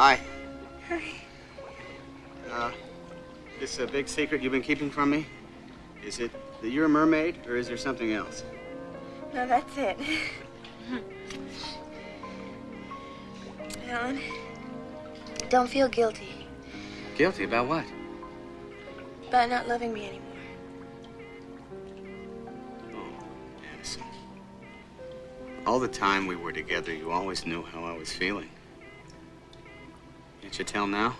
Hi. Hi. Uh, this a big secret you've been keeping from me? Is it that you're a mermaid, or is there something else? No, that's it. Allen, don't feel guilty Guilty about what? about not loving me anymore. Madison. All the time we were together, you always knew how I was feeling. Can't you tell now?